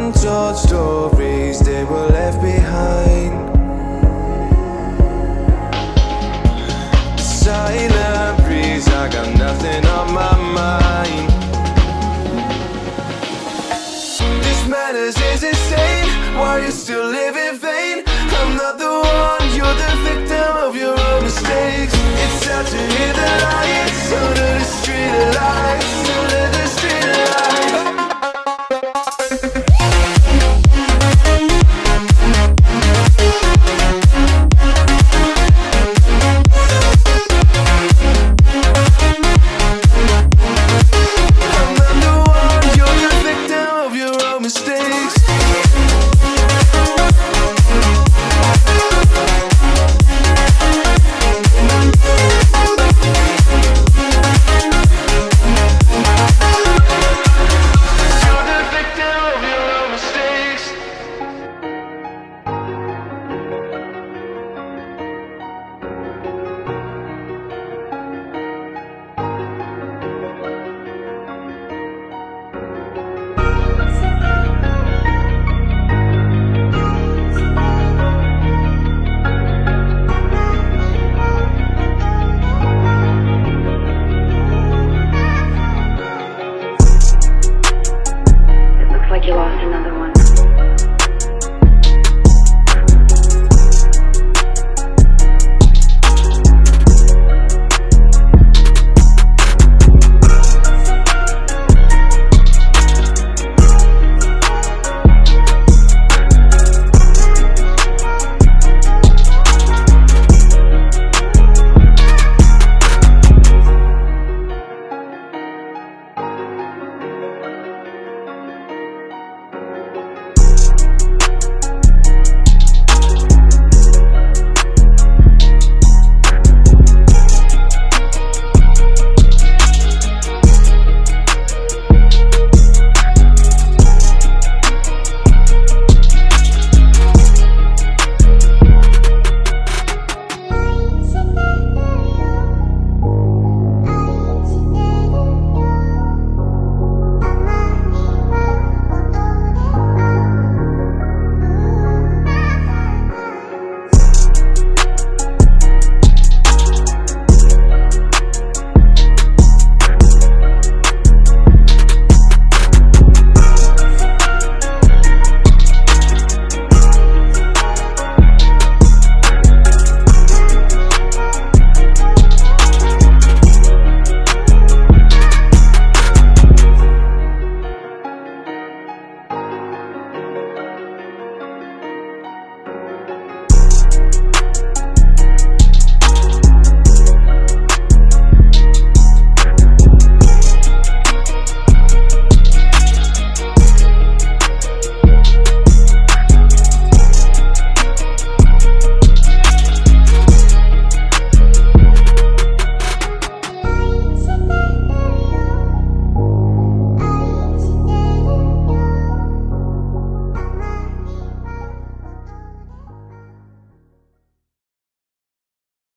Untold stories they were left behind. Silent breeze, I got nothing on my mind. This matters is insane. Why you still live in vain? I'm not the one, you're the victim of your own mistakes. It's sad to hear the lights under the street lights,